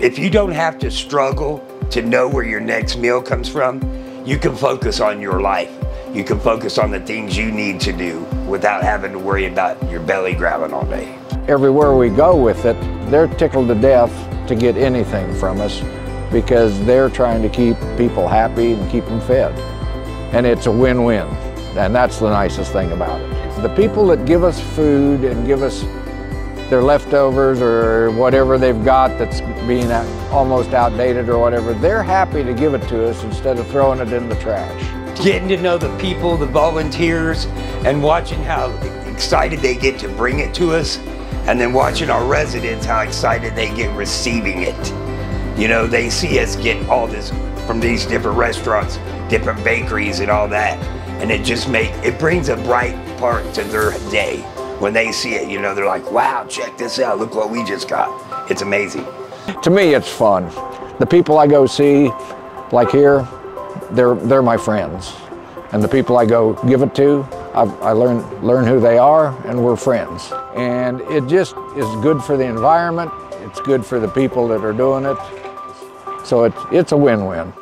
If you don't have to struggle to know where your next meal comes from, you can focus on your life. You can focus on the things you need to do without having to worry about your belly growling all day. Everywhere we go with it, they're tickled to death to get anything from us because they're trying to keep people happy and keep them fed. And it's a win-win, and that's the nicest thing about it. The people that give us food and give us their leftovers or whatever they've got that's being almost outdated or whatever, they're happy to give it to us instead of throwing it in the trash. Getting to know the people, the volunteers, and watching how excited they get to bring it to us, and then watching our residents, how excited they get receiving it. You know, they see us get all this from these different restaurants, different bakeries and all that. And it just makes it brings a bright part to their day. When they see it, you know, they're like, wow, check this out. Look what we just got. It's amazing. To me, it's fun. The people I go see, like here, they're, they're my friends. And the people I go give it to, I, I learn, learn who they are and we're friends. And it just is good for the environment. It's good for the people that are doing it. So it's, it's a win-win.